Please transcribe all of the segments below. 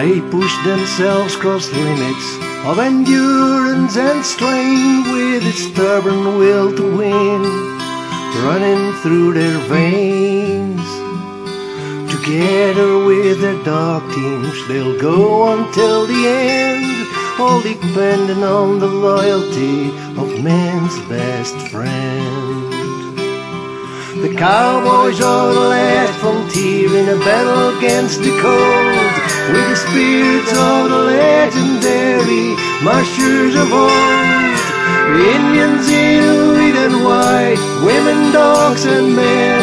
They push themselves across limits of endurance and strain with a stubborn will to win, running through their veins. Together with their dog teams, they'll go until the end, all depending on the loyalty of man's best friend. The cowboys are the last frontier in a battle against the cold, spirits of the legendary marchers of old. Indians in red and white, women, dogs, and men,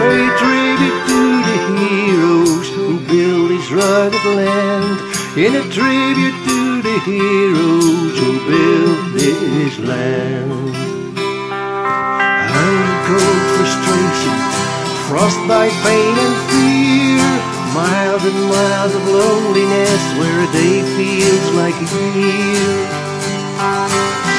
pay tribute to the heroes who built this rugged land. In a tribute to the heroes who built this land. Cold frustration, frostbite, pain, and. Miles and miles of loneliness where a day feels like a year.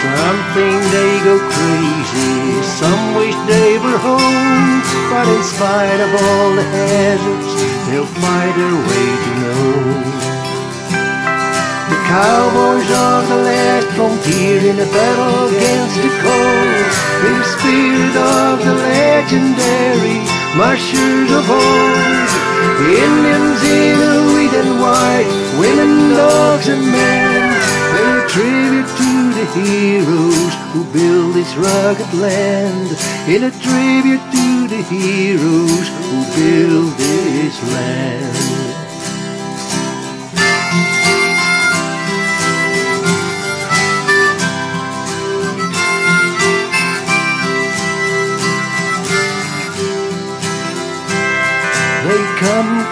Some think they go crazy, some wish they were home. But in spite of all the hazards, they'll find their way to Nome. The cowboys are the last frontier in a battle against the cold. In the spirit of the legendary marchers of old. Indians in red and white, women, dogs, and men. Pay tribute to the heroes who built this rugged land. In a tribute to the heroes who built this land.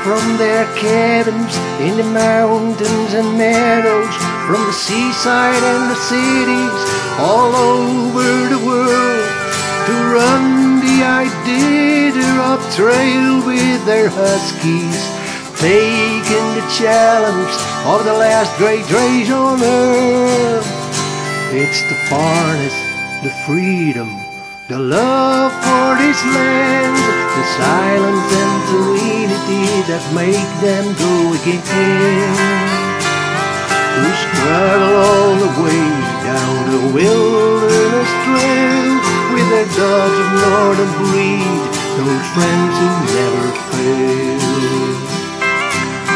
From their cabins in the mountains and meadows, from the seaside and the cities all over the world to run the idea Iditarod Trail with their huskies, taking the challenge of the last great race on earth. It's the farness, the freedom, the love for this land, the silence and that make them go again. Who struggle all the way down the wilderness trail with their dogs of northern breed, those friends who never fail.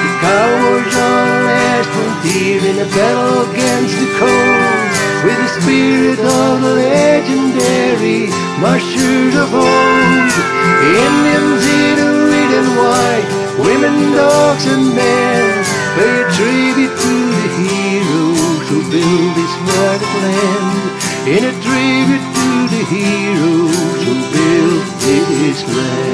The cowboys the last frontier in a battle against the cold with the spirit of the legendary marchers of old. In and white, women, dogs, and men, pay a tribute to the heroes who built this rugged land. In a tribute to the heroes who built this land.